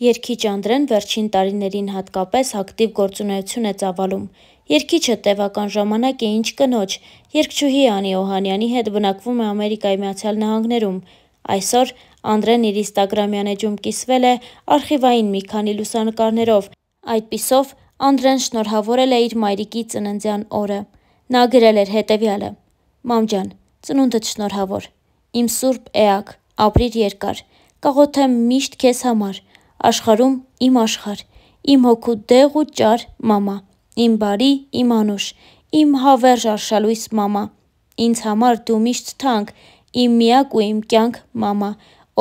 Երգիչ Անդրեն վերջին տարիներին հատկապես ակտիվ գործունեություն է ծավալում։ Երգիչը տևական ժամանակ է ինչ կնոջ՝ երգչուհի Անի Օհանյանի հետ բնակվում է Ամերիկայի Միացյալ Նահանգներում։ Այսօր Անդրեն իր ինստագրամյան էջում կիսվել է արխիվային մի քանի լուսանկարներով։ Այդպիսով Անդրեն շնորհավորել է իր մայրիկի ծննդյան օրը։ Նա գրել էր հետևյալը. «Մամ ջան, ծնունդդ շնորհավոր։ Իմ սուրբ էակ, ապրիր երկար։ Կաղոթեմ միշտ քեզ համար աշխարհում իմ աշխարհ, իմ հոգու դեղ ու ճար մամա, իմ բարի, իմ անուշ, իմ հավերժ արշալույս մամա, ինձ համար դու միշտ թանկ, իմ միակ ու իմ կյանք մամա,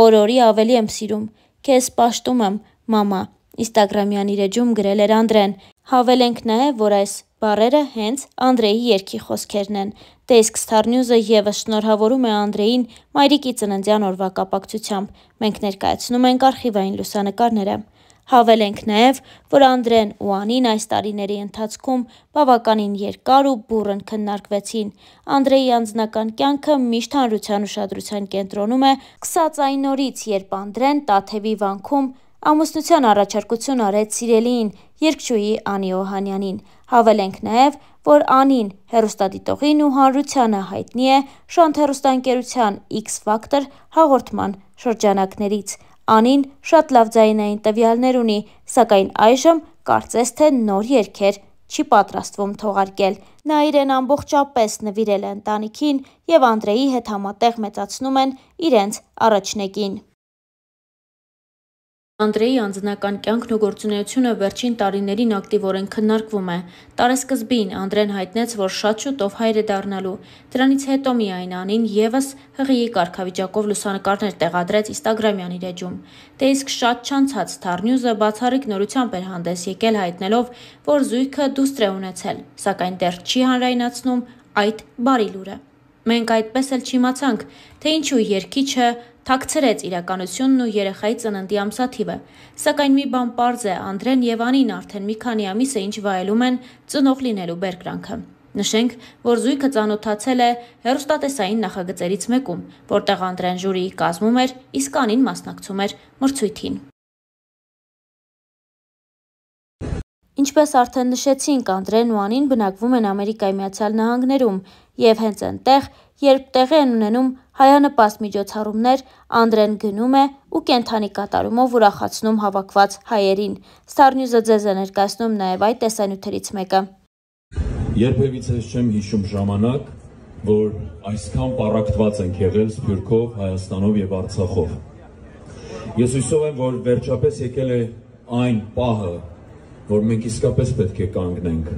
օր-օրի ավելի եմ սիրում, քեզ պաշտում եմ մամա։ Instagram-յան իր էջում գրել էր Անդրեն։ Հավելենք նաև, որ այս բառերը հենց Անդրեի երգի խոսքերն են։ Իսկ Star News-ը եւս շնորհավորում է Անդրեին մայրիկի ծննդյան օրվա կապակցությամբ։ Մենք ներկայացնում ենք արխիվային լուսանկարները։ Հավելենք նաև, որ Անդրեն ու Անին այս տարիների ընթացքում բավականին երկար ու բուռն քննարկվեցին։ Անդրեի անձնական կյանքը միշտ հանրության ուշադրության կենտրոնում է, սկսած այն օրից, երբ Անդրեն Տաթևի վանքում ամուսնության առաջարկություն արեց սիրելիին՝ երգչուհի Անի Օհանյանին։ Հավելենք նաև, որ Անին հեռուստադիտողին ու հանրությանը հայտնի է Շանթ հեռուստաընկերության X Factor հաղորդման շրջանակներից։ Անին շատ լավ ձայնային տվյալներ ունի, սակայն այժմ կարծես թե նոր երգեր չի պատրաստվում թողարկել։ Նա իրեն ամբողջապես նվիրել է ընտանիքին և Անդրեի հետ համատեղ մեծացնում են իրենց առաջնեկին։ Անդրեի անձնական կյանքն ու գործունեությունը վերջին տարիներին ակտիվորեն քննարկվում է։ Տարեսկզբին Անդրեն հայտնեց, որ շատ շուտով հայր է դառնալու։ Դրանից հետո միայն Անին ևս ՀՂԻ կարգավիճակով լուսանկարներ տեղադրեց Instagram-յան իր էջում։ Դե իսկ շատ չանցած Star News-ը բացառիկ նորությամբ էր հանդես եկել հայտնելով, որ զույգը դուստր է ունեցել, սակայն դեռ չի հանրայնացնում այդ բարի լուրը։ Մենք այդպես էլ չիմացանք, թե ինչու երգիչը թաքցրեց իրականությունն ու երեխայի ծննդի ամսաթիվը։ Սակայն մի բան պարզ է, Անդրեն եւ Անին արդեն մի քանի ամիս է ինչ վայելում են ծնող լինելու բերկրանքը։ Նշենք, որ զույգը ծանոթացել է հերոստատեսային նախագծերից մեկում, որտեղ Անդրեն ժյուրիի կազմում էր, իսկ Անին մասնակցում էր մրցույթին։ Ինչպես արդեն նշեցինք, Անդրեն ու Անին բնակվում են Ամերիկայի Միացյալ Նահանգներում եւ հենց այնտեղ, երբ տեղի են ունենում հայանպաստ միջոցառումներ, Անդրեն գնում է ու կենթանի կատարումով ուրախացնում հավաքված հայերին։ Star News-ը ձեզ է ներկայացնում նաև այդ տեսանյութերից մեկը։ Երբևիցե չեմ հիշում ժամանակ, որ այսքան պարակտված ենք եղել Սփյուռքով, Հայաստանով եւ Արցախով։ Ես հույսով եմ, որ վերջապես եկել է այն պահը, որ մենք իսկապես պետք է կանգնենք։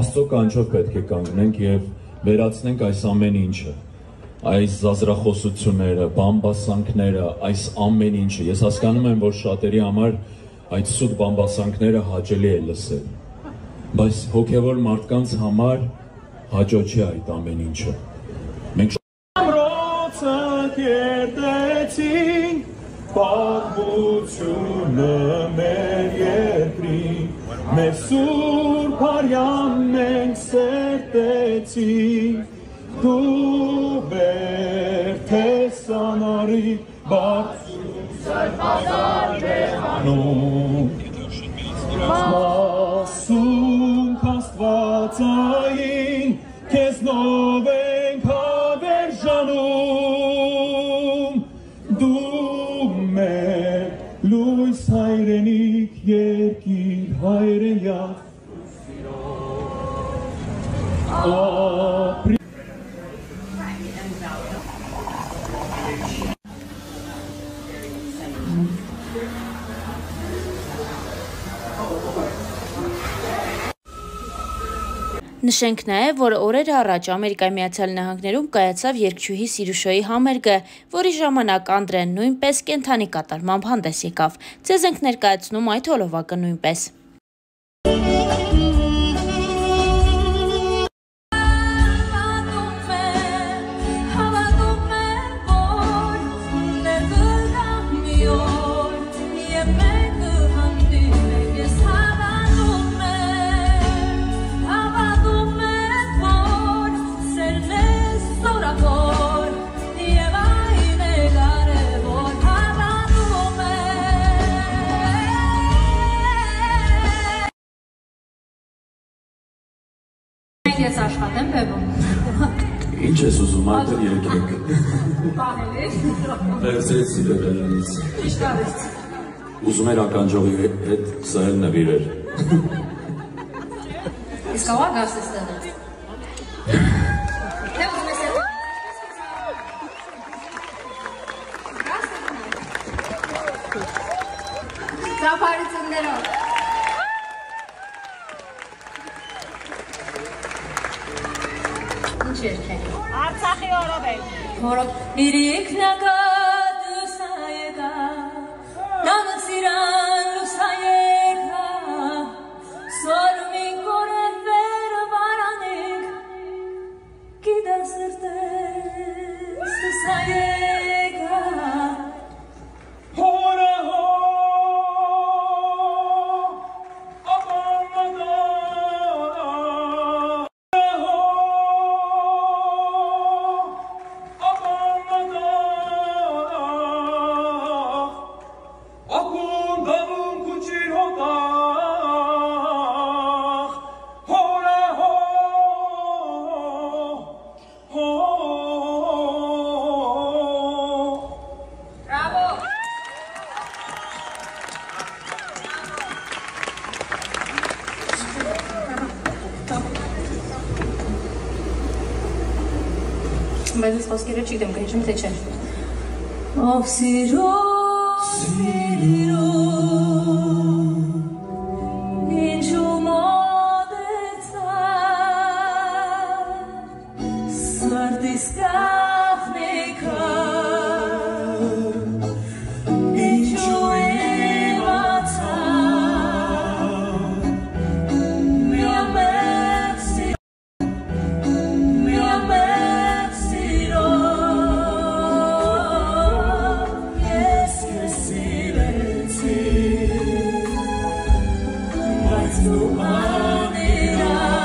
Աստծո կանչով պետք է կանգնենք եւ վերացնենք այս ամեն ինչը այս զազրախոսությունները, բամբասանքները, այս ամեն ինչը։ Ես հասկանում եմ, որ շատերի համար այդ սուտ բամբասանքները հաճելի է լսել։ Բայց հոգևոր մարդկանց համար հաճո չէ այդ ամեն ինչը։ Մենք ամրոցը կերտեցին պատմությունը մեր երկրի մեր սուրբ արյան անարի բարձր բազար բեղանում Մասում կաստվածային քեզ նով ենք հավերժանում դու մեր լույս հայրենիք երկիր հայրենյակ ապրի Նշենք նաև, որ օրեր առաջ Ամերիկայի Միացյալ Նահանգներում կայացավ երգչուհի Սիրուշոյի համերգը, որի ժամանակ Անդրեն նույնպես կենթանի կատարմամբ հանդես եկավ։ Ձեզ ենք ներկայացնում այդ հոլովակը նույնպես։ ես աշխատեմ բևում։ Ինչ ես ուզում, այդտեղ եկեք։ Պահելի։ Վերցրեցի բերելանից։ Ճիշտ արեց։ Ուզում էր ականջողի հետ սա էլ նվիրեր։ Իսկ ո՞ր գաս ստեղը։ Թե ուզում ես Ծափարություններով։ არც ახი ორობელი. მორობ, მირი იქნა გა Բայց ես խոսքերը չգիտեմ, կհիշում թե չէ։ Ով սիրո, սիրո, to all that up.